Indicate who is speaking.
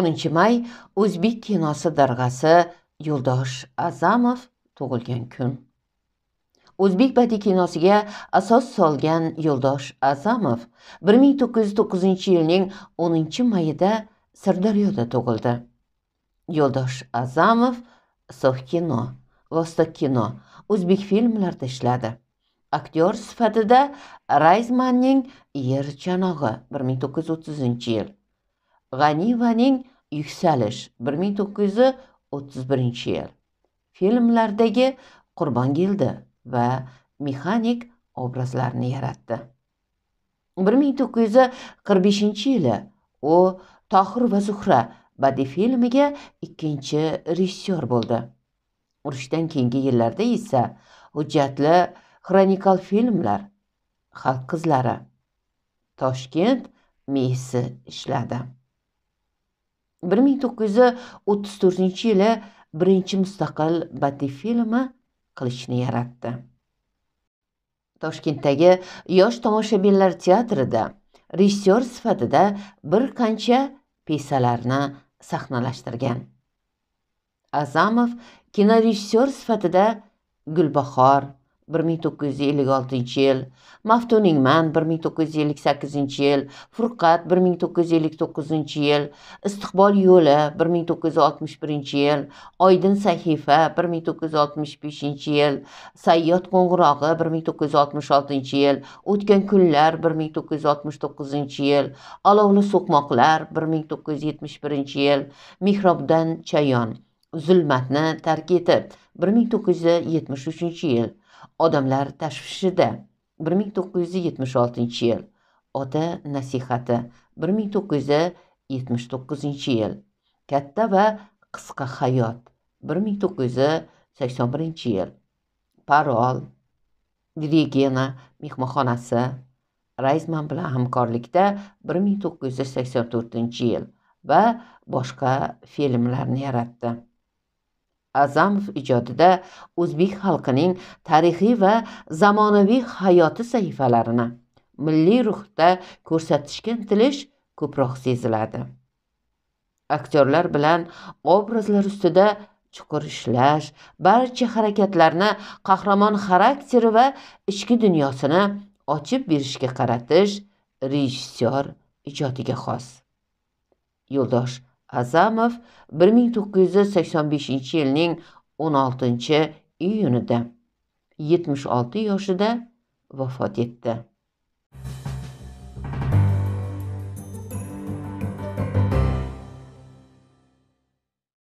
Speaker 1: 10 may o'zbek kinosi darg'asi yo'ldosh a'zamov tug'ilgan kun. O'zbek badiiy kinosiga asos solgan yo'ldosh a'zamov 1909 yilning 10 mayida sirdaryoda tug'ildi. Yo'ldosh a'zamov so'xkino vostokino o'zbek filmlarida ishladi. Aktyor sifatida rayzmanning yer chanog'i 1930 yil. G'aniyevaning yuksalish bir ming to'qqiz yuz o'ttiz birinchi yil. Filmlardagi qurbongildi va mexanik obrazlarni yaratdi. bir ming to'qqiz yuz qirq beshinchi yili u tohir va zuhra badiiy filmiga ikkinchi rejissyor bo'ldi. Urushdan keyingi yillarda esa hujjatli xronikal filmlar xalq qizlari toshkent meysi ishladi. Bir ming to'qqiz yuz o'ttiz to'rtinchi yili birinchi mustaqil badiiy filmi qilichni yaratdi. Toshkentdagi yosh tomoshabinlar teatrida rejissyor sifatida bir qancha pyesalarni sahnalashtirgan. Azamov kinorejissyor sifatida gulbahor bir ming to'qqiz yuz ellik oltinchi yil maftuningman bir ming to'qqiz yuz ellik sakkizinchi yil furqat bir ming to'qqiz yuz ellik to'qqizinchi yil istiqbol yo'li bir ming to'qqiz yuz oltmish birinchi yil oydin sahifa bir ming to'qqiz yuz oltmish beshinchi yil sayyod qo'ng'irog'i bir ming to'qqiz yuz oltmish oltinchi yil o'tgan kunlar bir ming to'qqiz yuz oltmish to'qqizinchi yil olovli so'qmoqlar bir ming to'qqiz yuz yetmish birinchi yil mehrobdan chayon zulmatni tark etib bir ming to'qqiz yuz yetmish uchinchi yil. Odamlar tashvishida. bir ming to'qqiz yuz yetmish oltinchi yil. Ota nasihati bir ming to'qqiz yuz yetmish to'qqizinchi yil. Katta va qisqa hayot bir ming to'qqiz yuz sakson birinchi yil. Parol dvigena mehmonxonasi. Raysman bilan hamkorlikda bir ming to'qqiz yuz sakson to'rtinchi yil va boshqa filmlarni yaratdi. Azamov ijodida o'zbek xalqining tarixiy va zamonaviy hayoti sahifalarini milliy ruhda ko'rsatishga intilish ko'proq seziladi. Aktyorlar bilan obrazlar ustida chuqur ishlash barcha harakatlarni qahramon xarakteri va ichki dunyosini ochib berishga qaratish rejissyor ijodiga xos. Yo'ldosh Azamov 1985 yilning 16 iyunida 76 yoshida vafot etdi.